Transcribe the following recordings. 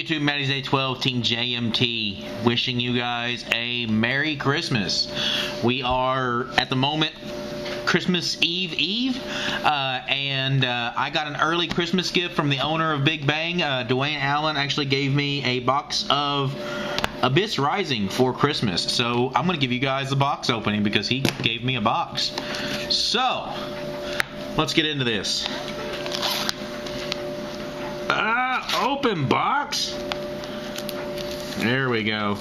YouTube, Maddy's Daddy 12 Team JMT, wishing you guys a Merry Christmas. We are at the moment Christmas Eve Eve, uh, and uh, I got an early Christmas gift from the owner of Big Bang. Uh, Dwayne Allen actually gave me a box of Abyss Rising for Christmas, so I'm gonna give you guys the box opening because he gave me a box. So let's get into this. Open box. There we go.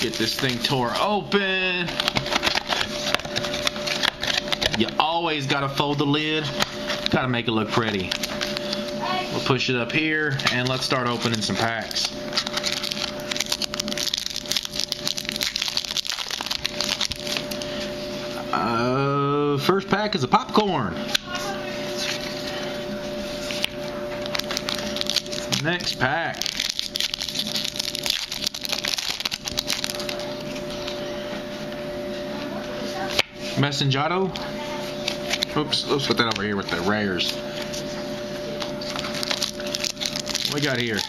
Get this thing tore open. You always gotta fold the lid. Gotta make it look pretty. We'll push it up here and let's start opening some packs. Uh, first pack is a popcorn. Next pack. Messengelato. Oops, let's put that over here with the rares. What we got here?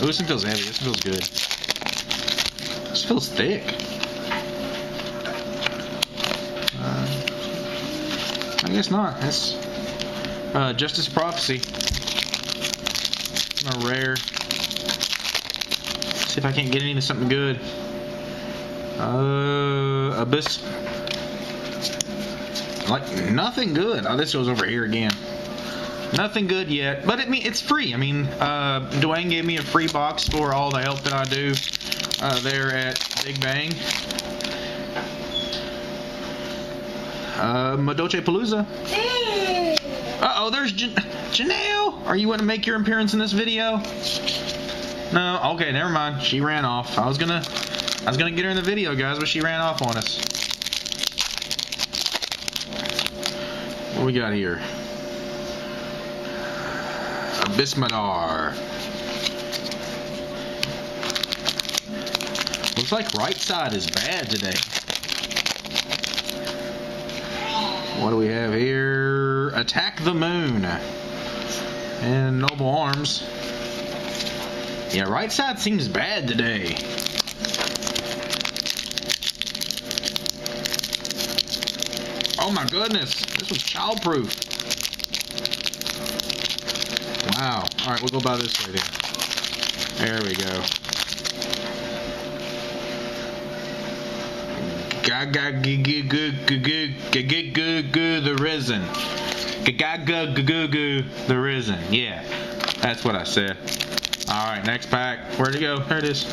Oh, this one feels heavy. This one feels good. This feels thick. Uh, I guess not. That's uh, Justice Prophecy. A rare. See if I can't get into something good. Uh, Abyss. Like nothing good. Oh, this goes over here again. Nothing good yet, but it mean it's free. I mean, uh, Dwayne gave me a free box for all the help that I do uh, there at Big Bang. Uh, Madolche Palooza. Uh oh, there's Jan- Janelle. Are you going to make your appearance in this video? No. Okay, never mind. She ran off. I was gonna, I was gonna get her in the video, guys, but she ran off on us. What we got here? Abyssmander. Looks like right side is bad today. What do we have here? Attack the Moon. And Noble Arms. Yeah, right side seems bad today. Oh my goodness, this was childproof. Wow. Alright, we'll go by this way then. There we go. Gaga the risen. Gaga goo goo goo the risen. Yeah, that's what I said. All right, next pack. Where'd it go? There it is.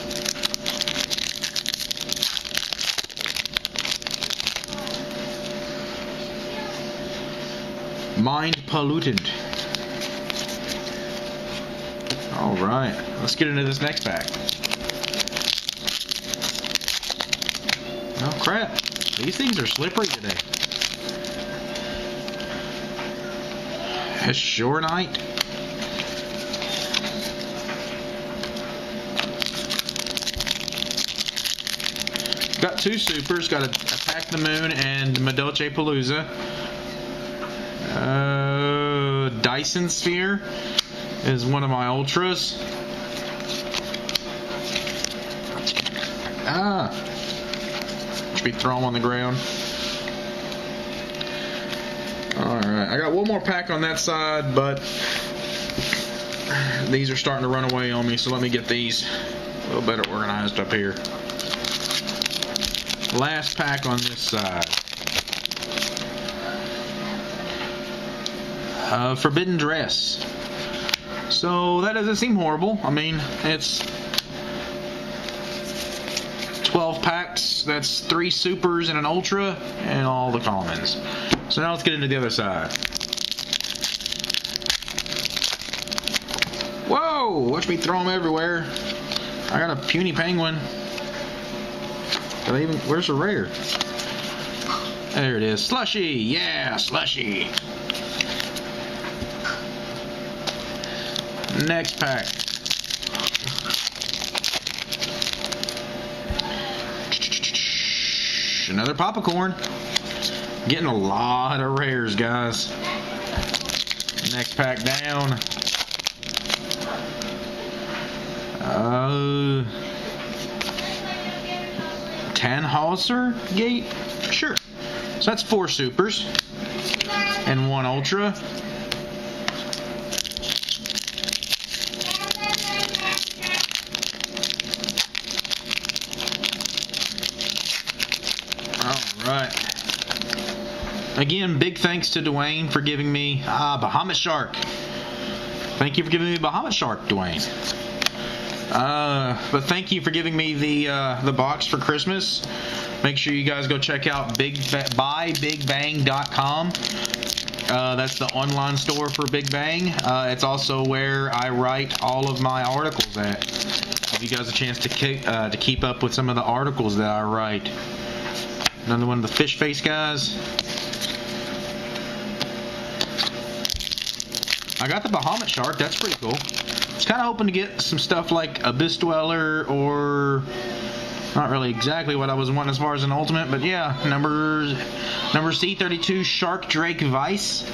Mind polluted. All right, let's get into this next pack. Oh crap. These things are slippery today. Azure Knight. Got two supers. Got a Attack the Moon and Madolche Palooza. Uh, Dyson Sphere is one of my ultras. Ah, should be thrown on the ground. Alright, I got one more pack on that side, but these are starting to run away on me, so let me get these a little better organized up here. Last pack on this side. Uh, Forbidden Dress. So that doesn't seem horrible. I mean, it's 12 packs. That's three supers and an ultra, and all the commons. So now let's get into the other side. Whoa! Watch me throw them everywhere. I got a puny penguin. Did I even? Where's the rare? There it is. Slushy! Yeah, slushy! Next pack. Another popcorn. Getting a lot of rares, guys. Next pack down. Uh, Tannhauser gate? Sure. So that's four supers and one ultra. Again, big thanks to Dwayne for giving me uh, Bahamut Shark. Thank you for giving me Bahamut Shark, Dwayne. Uh, but thank you for giving me the uh, the box for Christmas. Make sure you guys go check out big buybigbang.com. Uh, that's the online store for Big Bang. Uh, it's also where I write all of my articles at. Give you guys a chance to keep, uh, to keep up with some of the articles that I write. Another one of the fish face guys. I got the Bahamut shark. That's pretty cool. I was kind of hoping to get some stuff like Abyss Dweller or not really exactly what I was wanting as far as an ultimate, but yeah, number number C32 Shark Drake Veiss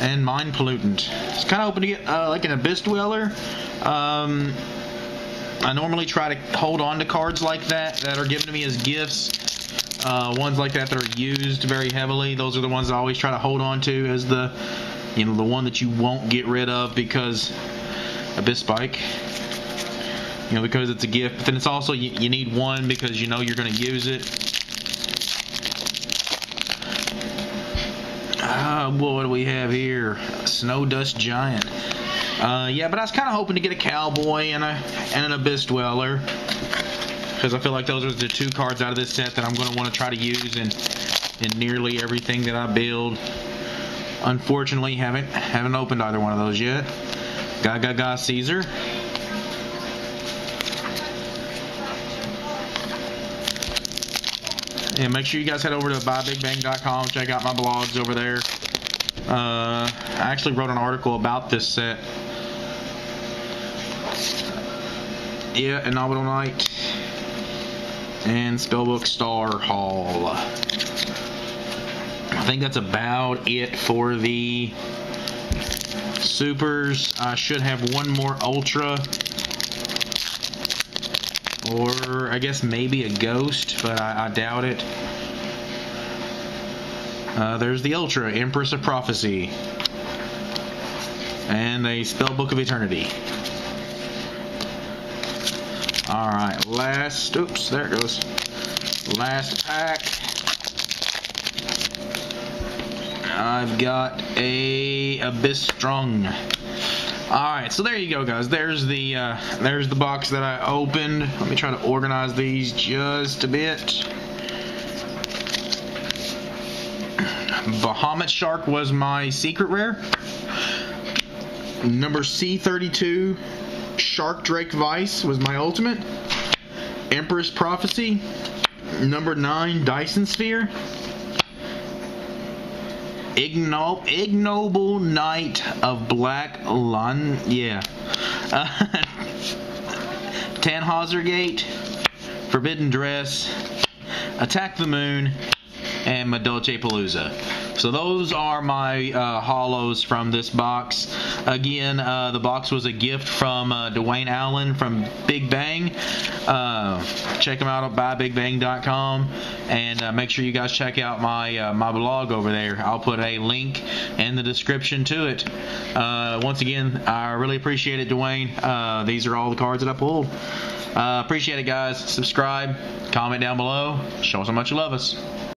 and Mind Pollutant. It's kind of hoping to get uh, like an Abyss Dweller. Um, I normally try to hold on to cards like that that are given to me as gifts. Uh, ones like that that are used very heavily. Those are the ones I always try to hold on to as the you know the one that you won't get rid of because Abysspike you know because it's a gift but then it's also you, you need one because you know you're going to use it. Uh, what do we have here? Snow dust giant. Uh, yeah but I was kind of hoping to get a cowboy and a and an abyss dweller. Because I feel like those are the two cards out of this set that I'm going to want to try to use in in nearly everything that I build Unfortunately, haven't haven't opened either one of those yet. Gagaga Caesar. And make sure you guys head over to buybigbang.com. Check out my blogs over there. Uh, I actually wrote an article about this set. Yeah, and Innominal Knight and Spellbook Star Hall. I think that's about it for the supers. I should have one more ultra. Or I guess maybe a ghost, but I, I doubt it. Uh, there's the Ultra, Empress of Prophecy. And a Spellbook of Eternity. Alright, last, oops, there it goes. Last pack. I've got a Abyss Strung. Alright, so there you go, guys. There's the uh, there's the box that I opened. Let me try to organize these just a bit. Bahamut Shark was my secret rare. Number C32 Shark Drake Veiss was my ultimate. Empress Prophecy. Number 9 Dyson Sphere. Igno- ignoble Knight of Black Lun. Yeah. Uh, Tannhauser Gate, Forbidden Dress, Attack the Moon, and Madolche Palooza. So those are my uh, hollows from this box. Again, uh, the box was a gift from uh, Dwayne Allen from Big Bang. Uh, check them out at buybigbang.com and uh, make sure you guys check out my uh, my blog over there. I'll put a link in the description to it. once again, I really appreciate it, Dwayne. these are all the cards that I pulled. appreciate it, guys. Subscribe, comment down below. Show us how much you love us.